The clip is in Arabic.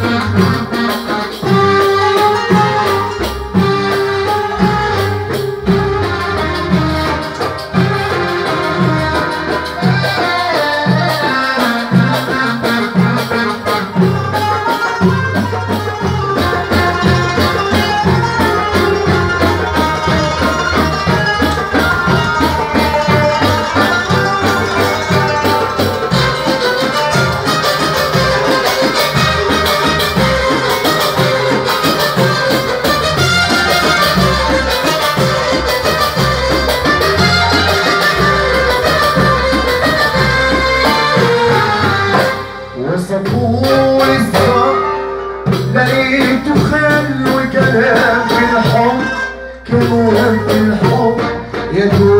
Música سابوني الصراع لقيت خل كلام الحب. كلام الحب يا دوب